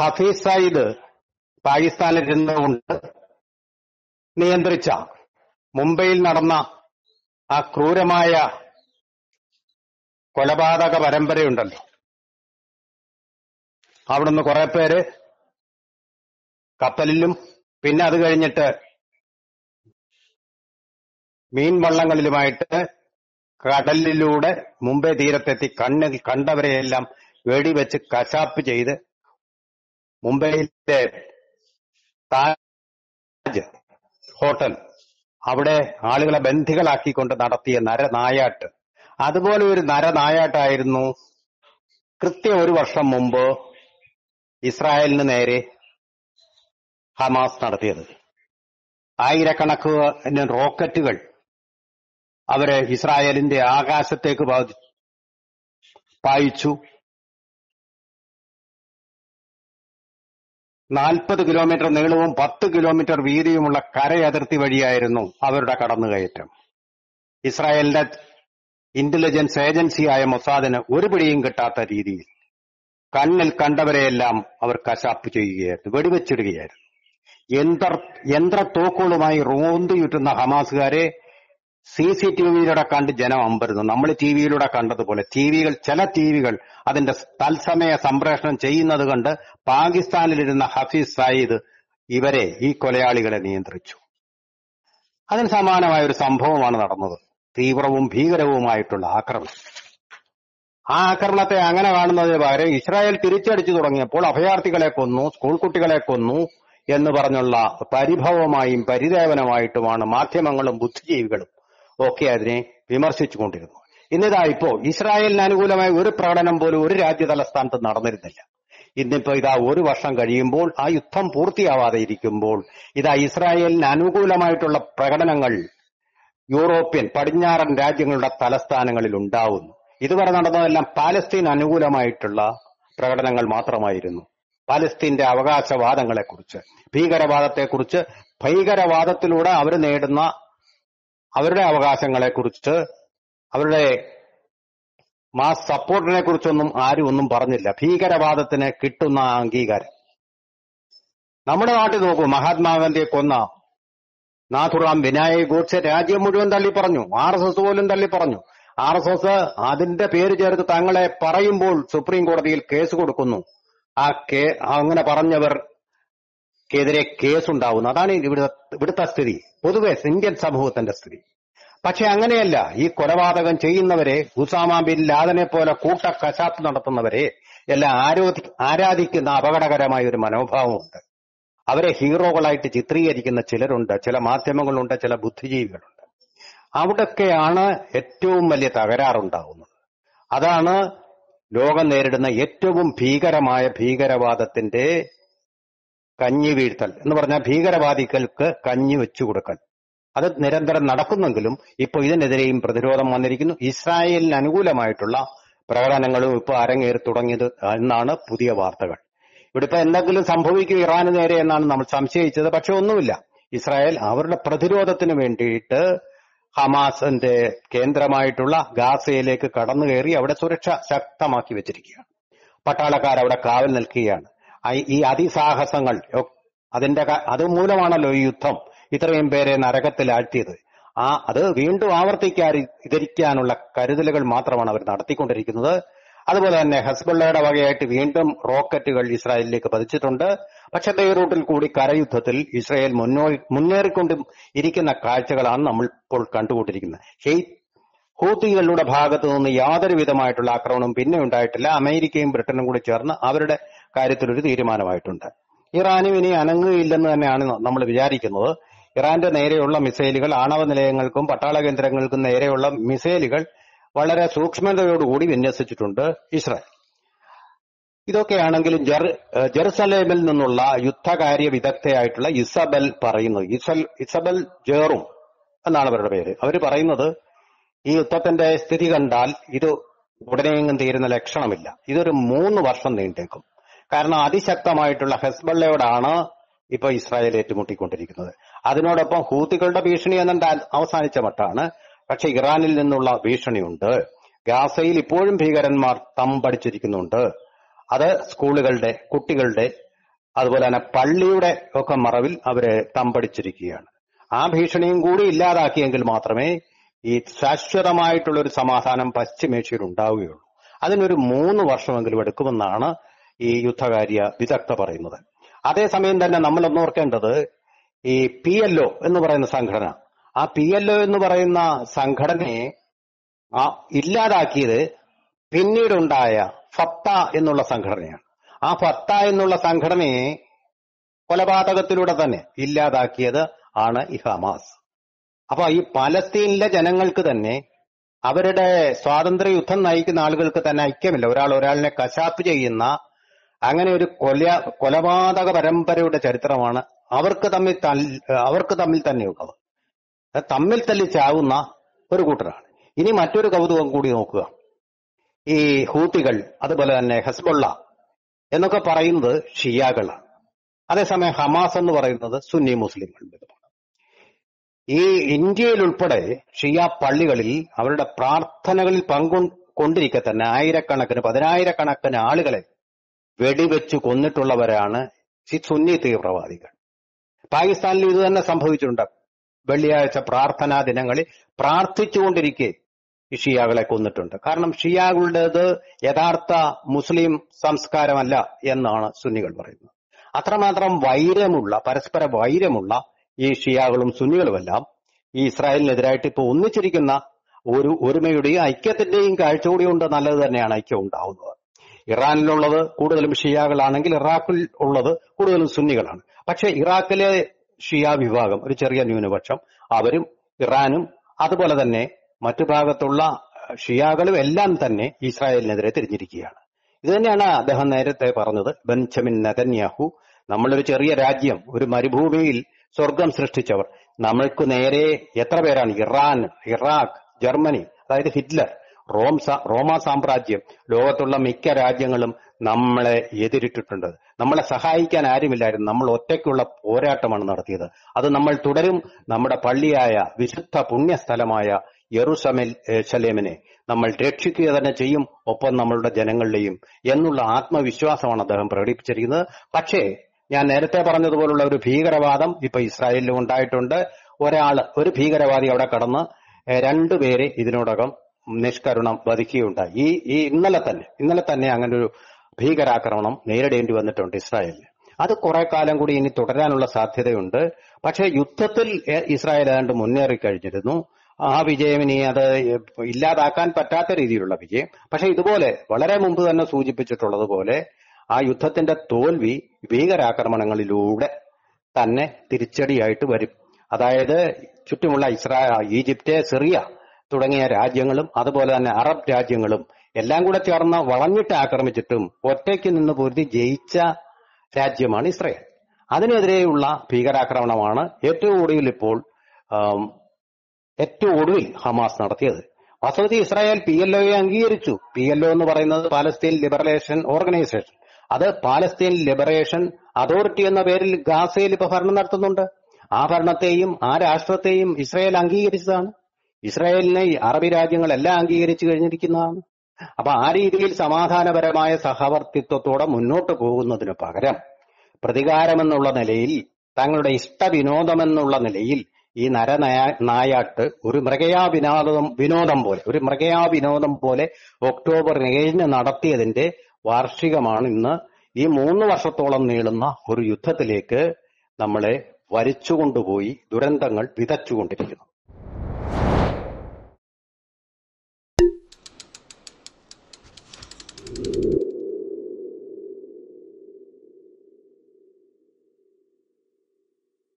ഹഫീസ് സയ്യിദ് പാകിസ്ഥാനിൽ ഇരുന്നുകൊണ്ട് നിയന്ത്രിച്ച മുംബൈയിൽ നടന്ന ആ ക്രൂരമായ കൊലപാതക പരമ്പരയുണ്ടല്ലോ. അവിടുന്ന് കുറെ പേര് കപ്പലിലും പിന്നെ അത് കഴിഞ്ഞിട്ട് മീൻ വള്ളങ്ങളിലുമായിട്ട് കടലിലൂടെ മുംബൈ തീരത്തെത്തി കണ്ണിൽ കണ്ടവരെയെല്ലാം വെടിവെച്ച് കശാപ്പ് ചെയ്ത് മുംബൈയിലെ താജ് ഹോട്ടൽ അവിടെ ആളുകളെ ബന്ധികളാക്കിക്കൊണ്ട് നടത്തിയ നരനായാട്ട്. അതുപോലെ ഒരു നരനായാട്ടായിരുന്നു. കൃത്യം ഒരു വർഷം മുമ്പ് ഇസ്രായേലിന് നേരെ ഹമാസ് നടത്തിയത്. ആയിരക്കണക്കിന് റോക്കറ്റുകൾ അവരെ ഇസ്രായേലിന്റെ ആകാശത്തേക്ക് പായിച്ചു. നാൽപ്പത് കിലോമീറ്റർ നീളവും പത്ത് കിലോമീറ്റർ വീതിയുമുള്ള കരയതിർത്തി വഴിയായിരുന്നു അവരുടെ കടന്നുകയറ്റം. ഇസ്രായേലിന്റെ ഇന്റലിജൻസ് ഏജൻസിയായ മൊസാദിന് ഒരു പിടിയും കിട്ടാത്ത രീതിയിൽ കണ്ണിൽ കണ്ടവരെയെല്ലാം അവർ കശാപ്പ് ചെയ്യുകയായിരുന്നു വെടിവെച്ചിടുകയായിരുന്നു. യന്ത്ര യന്ത്ര തോക്കുകളുമായി റോന്തിയുറ്റുന്ന ഹമാസുകാരെ സി സി ടി വിയിലൂടെ കണ്ട് ജനം അമ്പരുന്നു. നമ്മൾ ടി വിയിലൂടെ കണ്ടതുപോലെ ടി വികൾ ചില ടി വികൾ അതിന്റെ തത്സമയ സംപ്രേഷണം ചെയ്യുന്നത് കണ്ട് പാകിസ്ഥാനിലിരുന്ന ഹഫീസ് സയ്യിദ് ഇവരെ ഈ കൊലയാളികളെ നിയന്ത്രിച്ചു. അതിന് സമാനമായ ഒരു സംഭവമാണ് നടന്നത്. തീവ്രവും ഭീകരവുമായിട്ടുള്ള ആക്രമണം. ആ ആക്രമണത്തെ അങ്ങനെ കാണുന്നതിന് പകരം ഇസ്രായേൽ തിരിച്ചടിച്ചു തുടങ്ങിയപ്പോൾ അഭയാർത്ഥികളെ കൊന്നു സ്കൂൾ കുട്ടികളെ കൊന്നു എന്ന് പറഞ്ഞുള്ള പരിഭവമായും പരിദേവനമായിട്ടുമാണ് മാധ്യമങ്ങളും ബുദ്ധിജീവികളും. ഒക്കെ അതിനെ വിമർശിച്ചുകൊണ്ടിരുന്നു. ഇന്നിതാ ഇപ്പോ ഇസ്രായേലിന് അനുകൂലമായ ഒരു പ്രകടനം പോലും ഒരു രാജ്യ തലസ്ഥാനത്ത് നടന്നിരുന്നില്ല. ഇന്നിപ്പോ ഇതാ ഒരു വർഷം കഴിയുമ്പോൾ ആ യുദ്ധം പൂർത്തിയാവാതെ ഇരിക്കുമ്പോൾ ഇതാ ഇസ്രായേലിന് അനുകൂലമായിട്ടുള്ള പ്രകടനങ്ങൾ യൂറോപ്യൻ പടിഞ്ഞാറൻ രാജ്യങ്ങളുടെ തലസ്ഥാനങ്ങളിൽ ഉണ്ടാവുന്നു. ഇതുവരെ നടന്നതെല്ലാം പാലസ്തീൻ അനുകൂലമായിട്ടുള്ള പ്രകടനങ്ങൾ മാത്രമായിരുന്നു. പാലസ്തീന്റെ അവകാശവാദങ്ങളെക്കുറിച്ച് ഭീകരവാദത്തെക്കുറിച്ച് ഭീകരവാദത്തിലൂടെ അവർ നേടുന്ന അവരുടെ അവകാശങ്ങളെ കുറിച്ച് അവരുടെ മാസ് സപ്പോർട്ടിനെ കുറിച്ചൊന്നും ആരും ഒന്നും പറഞ്ഞില്ല. ഭീകരവാദത്തിന് കിട്ടുന്ന അംഗീകാരം. നമ്മുടെ നാട്ടിൽ നോക്കൂ മഹാത്മാഗാന്ധിയെ കൊന്ന നാഥുറാം വിനായക് ഗോഡ്സെ രാജ്യം മുഴുവൻ തള്ളി പറഞ്ഞു. ആർ എസ് എസ് പോലും തള്ളി പറഞ്ഞു. ആർ എസ് എസ് അതിന്റെ പേര് ചേർത്ത് തങ്ങളെ പറയുമ്പോൾ സുപ്രീം കോടതിയിൽ കേസ് കൊടുക്കുന്നു. ആ കേ അങ്ങനെ പറഞ്ഞവർക്കെതിരെ കേസുണ്ടാവുന്നു. അതാണ് ഇവിടുത്തെ ഇവിടുത്തെ സ്ഥിതി. പൊതുവെ ഇന്ത്യൻ സമൂഹത്തിന്റെ സ്ഥിതി. പക്ഷെ അങ്ങനെയല്ല. ഈ കൊലപാതകം ചെയ്യുന്നവരെ ഉസാമ ബിൻ ലാദനെ പോലെ കൂട്ട കശാപ്പ് നടത്തുന്നവരെ എല്ലാം ആരോധി ആരാധിക്കുന്ന അപകടകരമായ ഒരു മനോഭാവമുണ്ട്. അവരെ ഹീറോകളായിട്ട് ചിത്രീകരിക്കുന്ന ചിലരുണ്ട്. ചില മാധ്യമങ്ങളുണ്ട് ചില ബുദ്ധിജീവികളുണ്ട്. അവിടൊക്കെയാണ് ഏറ്റവും വലിയ തകരാറുണ്ടാവുന്നത്. അതാണ് ലോകം നേരിടുന്ന ഏറ്റവും ഭീകരമായ ഭീകരവാദത്തിന്റെ കഞ്ഞി വീഴ്ത്തൽ എന്ന് പറഞ്ഞാൽ ഭീകരവാദികൾക്ക് കഞ്ഞി വെച്ചു കൊടുക്കൽ. അത് നിരന്തരം നടക്കുന്നെങ്കിലും ഇപ്പോൾ ഇതിനെതിരെയും പ്രതിരോധം വന്നിരിക്കുന്നു. ഇസ്രായേലിന് അനുകൂലമായിട്ടുള്ള പ്രകടനങ്ങളും ഇപ്പോൾ അരങ്ങേറി തുടങ്ങിയത് എന്നാണ് പുതിയ വാർത്തകൾ. ഇവിടെ ഇപ്പൊ എന്തെങ്കിലും സംഭവിക്കും ഇറാന് നേരെ എന്നാണ് നമ്മൾ സംശയിച്ചത്. പക്ഷെ ഒന്നുമില്ല. ഇസ്രായേൽ അവരുടെ പ്രതിരോധത്തിന് വേണ്ടിയിട്ട് ഹമാസിന്റെ കേന്ദ്രമായിട്ടുള്ള ഗാസയിലേക്ക് കടന്നു കയറി അവിടെ സുരക്ഷ ശക്തമാക്കി വെച്ചിരിക്കുകയാണ്. പട്ടാളക്കാർ അവിടെ കാവൽ നിൽക്കുകയാണ്. ഈ അതിസാഹസങ്ങൾ അതിന്റെ അതുമൂലമാണല്ലോ അത് മൂലമാണല്ലോ ഈ യുദ്ധം. ഇത്രയും പേരെ നരകത്തിലാഴ്ത്തിയത്. ആ അത് വീണ്ടും ആവർത്തിക്കാതിരിക്കാനുള്ള കരുതലുകൾ മാത്രമാണ് അവർ നടത്തിക്കൊണ്ടിരിക്കുന്നത്. അതുപോലെ തന്നെ ഹസ്ബുള്ളയുടെ വകയായിട്ട് വീണ്ടും റോക്കറ്റുകൾ ഇസ്രായേലിലേക്ക് പതിച്ചിട്ടുണ്ട്. പക്ഷെ ബെയ്റൂട്ടിൽ കൂടി കരയുദ്ധത്തിൽ ഇസ്രായേൽ മുന്നോ മുന്നേറിക്കൊണ്ടും ഇരിക്കുന്ന കാഴ്ചകളാണ് നമ്മൾ ഇപ്പോൾ കണ്ടുകൊണ്ടിരിക്കുന്നത്. ഹെയ് ഹൂത്തികളുടെ ഭാഗത്തു നിന്ന് യാതൊരു വിധമായിട്ടുള്ള ആക്രമണവും പിന്നെ ഉണ്ടായിട്ടില്ല. അമേരിക്കയും ബ്രിട്ടനും കൂടി ചേർന്ന് അവരുടെ കാര്യത്തിൽ ഒരു തീരുമാനമായിട്ടുണ്ട്. ഇറാനും ഇനി അനങ്ങുകയില്ലെന്ന് തന്നെയാണ് നമ്മൾ വിചാരിക്കുന്നത്. ഇറാന്റെ നേരെയുള്ള മിസൈലുകൾ ആണവ നിലയങ്ങൾക്കും പട്ടാള കേന്ദ്രങ്ങൾക്കും നേരെയുള്ള മിസൈലുകൾ വളരെ സൂക്ഷ്മതയോടുകൂടി വിന്യസിച്ചിട്ടുണ്ട് ഇസ്രായേൽ. ഇതൊക്കെയാണെങ്കിലും ജെറുസലേമിൽ നിന്നുള്ള യുദ്ധകാര്യ വിദഗ്ധയായിട്ടുള്ള ഇസബൽ പറയുന്നത് ഇസൽ ഇസബൽ ജേറും എന്നാണ് അവരുടെ പേര്. അവർ പറയുന്നത് ഈ യുദ്ധത്തിന്റെ സ്ഥിതി കണ്ടാൽ ഇത് ഉടനെയെങ്കിലും തീരുന്ന ലക്ഷണമില്ല. ഇതൊരു മൂന്ന് വർഷം നീണ്ടേക്കും. കാരണം അതിശക്തമായിട്ടുള്ള ഹെസ്ബള്ളയോടാണ് ഇപ്പൊ ഇസ്രായേൽ ഏറ്റുമുട്ടിക്കൊണ്ടിരിക്കുന്നത്. അതിനോടൊപ്പം ഹൂത്തികളുടെ ഭീഷണി എന്നുണ്ട് അവസാനിച്ച മട്ടാണ്. പക്ഷെ ഇറാനിൽ നിന്നുള്ള ഭീഷണിയുണ്ട്. ഗാസയിൽ ഇപ്പോഴും ഭീകരന്മാർ തമ്പടിച്ചിരിക്കുന്നുണ്ട്. അത് സ്കൂളുകളുടെ കുട്ടികളുടെ അതുപോലെ തന്നെ പള്ളിയുടെ ഒക്കെ മറവിൽ അവരെ തമ്പടിച്ചിരിക്കുകയാണ്. ആ ഭീഷണിയും കൂടി ഇല്ലാതാക്കിയെങ്കിൽ മാത്രമേ ഈ ശാശ്വതമായിട്ടുള്ള ഒരു സമാധാനം പശ്ചിമേഷ്യയിൽ ഉണ്ടാവുകയുള്ളൂ. അതിനൊരു മൂന്ന് വർഷമെങ്കിലും എടുക്കുമെന്നാണ് ഈ യുദ്ധകാര്യ വിദഗ്ധ പറയുന്നത്. അതേസമയം തന്നെ നമ്മൾ ഒന്ന് ഓർക്കേണ്ടത് ഈ പി എൽ ഒ എന്ന് പറയുന്ന സംഘടന ആ പി എൽ ഒ എന്ന് പറയുന്ന സംഘടനയെ ആ ഇല്ലാതാക്കിയത് പിന്നീടുണ്ടായ ഫത്ത എന്നുള്ള സംഘടനയാണ്. ആ ഫത്ത എന്നുള്ള സംഘടനയെ കൊലപാതകത്തിലൂടെ തന്നെ ഇല്ലാതാക്കിയത് ആണ് ഈ ഹമാസ്. അപ്പൊ ഈ പലസ്തീനിലെ ജനങ്ങൾക്ക് തന്നെ അവരുടെ സ്വാതന്ത്ര്യ യുദ്ധം നയിക്കുന്ന ആളുകൾക്ക് തന്നെ ഐക്യമില്ല. ഒരാൾ ഒരാളിനെ കശാപ്പ് ചെയ്യുന്ന അങ്ങനെ ഒരു കൊല കൊലപാതക പരമ്പരയുടെ ചരിത്രമാണ് അവർക്ക് തമ്മിൽ അവർക്ക് തമ്മിൽ തന്നെയുള്ളത് തമ്മിൽ തല്ലി ചാവുന്ന ഒരു കൂട്ടരാണ്. ഇനി മറ്റൊരു കൗതുകം കൂടി നോക്കുക. ഈ ഹൂത്തികൾ അതുപോലെ തന്നെ ഹസ്ബുള്ള എന്നൊക്കെ പറയുന്നത് ഷിയാകളാണ്. അതേസമയം ഹമാസ് എന്ന് പറയുന്നത് സുന്നി മുസ്ലിങ്ങളുടേതുമാണ് ഈ ഇന്ത്യയിൽ ഉൾപ്പെടെ ഷിയ പള്ളികളിൽ അവരുടെ പ്രാർത്ഥനകളിൽ പങ്കു കൊണ്ടിരിക്കെ തന്നെ ആയിരക്കണക്കിന് പതിനായിരക്കണക്കിന് ആളുകളെ വെടിവെച്ച് കൊന്നിട്ടുള്ളവരാണ് സുന്നി തീവ്രവാദികൾ. പാകിസ്ഥാനിൽ ഇത് തന്നെ സംഭവിച്ചിട്ടുണ്ട്. വെള്ളിയാഴ്ച പ്രാർത്ഥനാ ദിനങ്ങളിൽ പ്രാർത്ഥിച്ചുകൊണ്ടിരിക്കെ ഷിയാകളെ കൊന്നിട്ടുണ്ട്. കാരണം ഷിയാകളുടേത് യഥാർത്ഥ മുസ്ലിം സംസ്കാരമല്ല എന്നാണ് സുന്നികൾ പറയുന്നത്. അത്രമാത്രം വൈരമുള്ള പരസ്പര വൈരമുള്ള ഈ ഷിയാകളും സുന്നികളുമെല്ലാം ഈ ഇസ്രായേലിനെതിരായിട്ട് ഇപ്പോൾ ഒന്നിച്ചിരിക്കുന്ന ഒരു ഒരുമയുടെയും ഐക്യത്തിന്റെയും കാഴ്ചകൂടി കൊണ്ട് നല്ലത് തന്നെയാണ് ഐക്യം ഉണ്ടാവുന്നത്. ഇറാനിലുള്ളത് കൂടുതലും ഷിയാകളാണെങ്കിൽ ഇറാഖിൽ ഉള്ളത് കൂടുതലും സുന്നികളാണ്. പക്ഷേ ഇറാഖിലെ ഷിയ വിഭാഗം ഒരു ചെറിയ ന്യൂനപക്ഷം അവരും ഇറാനും അതുപോലെ തന്നെ മറ്റു ഭാഗത്തുള്ള ഷിയാകളും എല്ലാം തന്നെ ഇസ്രായേലിനെതിരെ തിരിഞ്ഞിരിക്കുകയാണ്. ഇത് തന്നെയാണ് അദ്ദേഹം നേരത്തെ പറഞ്ഞത് ബെഞ്ചമിൻ നെതന്യാഹു നമ്മളൊരു ചെറിയ രാജ്യം ഒരു മരുഭൂമിയിൽ സ്വർഗം സൃഷ്ടിച്ചവർ. നമ്മൾക്ക് നേരെ എത്ര പേരാണ്? ഇറാൻ ഇറാഖ് ജർമ്മനി അതായത് ഹിറ്റ്ലർ. റോം റോമാ സാമ്രാജ്യം ലോകത്തുള്ള മിക്ക രാജ്യങ്ങളും നമ്മളെ എതിരിട്ടിട്ടുണ്ട്. നമ്മളെ സഹായിക്കാൻ ആരുമില്ലായിരുന്നു. നമ്മൾ ഒറ്റയ്ക്കുള്ള പോരാട്ടമാണ് നടത്തിയത്. അത് നമ്മൾ തുടരും നമ്മുടെ പള്ളിയായ വിശുദ്ധ പുണ്യസ്ഥലമായ യറുസമിൽ ശലേമിനെ നമ്മൾ രക്ഷിക്കുക തന്നെ ചെയ്യും ഒപ്പം നമ്മളുടെ ജനങ്ങളുടെയും എന്നുള്ള ആത്മവിശ്വാസമാണ് അദ്ദേഹം പ്രകടിപ്പിച്ചിരിക്കുന്നത്. പക്ഷേ ഞാൻ നേരത്തെ പറഞ്ഞതുപോലുള്ള ഒരു ഭീകരവാദം ഇപ്പൊ ഇസ്രായേലിലും ഉണ്ടായിട്ടുണ്ട്. ഒരാൾ ഒരു ഭീകരവാദി അവിടെ കടന്ന് രണ്ടുപേരെ ഇതിനോടകം നിഷ്കരുണം വധിക്കുകയുണ്ടായി. ഈ ഈ ഇന്നലെ തന്നെ ഇന്നലെ തന്നെ അങ്ങനെ ഒരു ഭീകരാക്രമണം നേരിടേണ്ടി വന്നിട്ടുണ്ട് ഇസ്രായേലിന്. അത് കുറെ കാലം കൂടി ഇനി തുടരാനുള്ള സാധ്യതയുണ്ട്. പക്ഷേ യുദ്ധത്തിൽ ഇസ്രായേൽ ഏതാണ്ട് മുന്നേറി കഴിഞ്ഞിരുന്നു. ആ വിജയം ഇനി അത് ഇല്ലാതാക്കാൻ പറ്റാത്ത രീതിയിലുള്ള വിജയം. പക്ഷെ ഇതുപോലെ വളരെ മുമ്പ് തന്നെ സൂചിപ്പിച്ചിട്ടുള്ളത് പോലെ ആ യുദ്ധത്തിന്റെ തോൽവി ഭീകരാക്രമണങ്ങളിലൂടെ തന്നെ തിരിച്ചടിയായിട്ട് വരും. അതായത് ചുറ്റുമുള്ള ഇസ്രായേൽ ഈജിപ്റ്റ് സിറിയ തുടങ്ങിയ രാജ്യങ്ങളും അതുപോലെ തന്നെ അറബ് രാജ്യങ്ങളും എല്ലാം കൂടെ ചേർന്ന് വളഞ്ഞിട്ട് ആക്രമിച്ചിട്ടും ഒറ്റയ്ക്ക് നിന്ന് പൊരുതി ജയിച്ച രാജ്യമാണ് ഇസ്രയേൽ. അതിനെതിരെയുള്ള ഭീകരാക്രമണമാണ് ഏറ്റവും ഒടുവിൽ ഇപ്പോൾ ഏറ്റവും ഒടുവിൽ ഹമാസ് നടത്തിയത്. വാസ്തവത്തിൽ ഇസ്രായേൽ പി എൽ ഒയെ അംഗീകരിച്ചു. പി എൽ ഒ എന്ന് പറയുന്നത് പാലസ്തീൻ ലിബറേഷൻ ഓർഗനൈസേഷൻ. അത് പാലസ്തീൻ ലിബറേഷൻ അതോറിറ്റി എന്ന പേരിൽ ഗാസയിൽ ഇപ്പൊ ഭരണം നടത്തുന്നുണ്ട്. ആ ഭരണത്തെയും ആ രാഷ്ട്രത്തെയും ഇസ്രായേൽ അംഗീകരിച്ചതാണ്. ഇസ്രായേലിനെ അറബി രാജ്യങ്ങളെല്ലാം അംഗീകരിച്ചു കഴിഞ്ഞിരിക്കുന്നതാണ്. അപ്പൊ ആ രീതിയിൽ സമാധാനപരമായ സഹവർത്തിത്വത്തോടെ മുന്നോട്ട് പോകുന്നതിന് പകരം പ്രതികാരമെന്നുള്ള നിലയിൽ തങ്ങളുടെ ഇഷ്ടവിനോദമെന്നുള്ള നിലയിൽ ഈ നരനയ നായാട്ട് ഒരു മൃഗയാ വിനോദം വിനോദം പോലെ ഒരു മൃഗയാ വിനോദം പോലെ ഒക്ടോബർ ഏഴിന് നടത്തിയതിന്റെ വാർഷികമാണ് ഇന്ന് ഈ മൂന്ന് വർഷത്തോളം നീളുന്ന ഒരു യുദ്ധത്തിലേക്ക് നമ്മളെ വലിച്ചുകൊണ്ടുപോയി ദുരന്തങ്ങൾ വിതച്ചുകൊണ്ടിരിക്കുന്നു.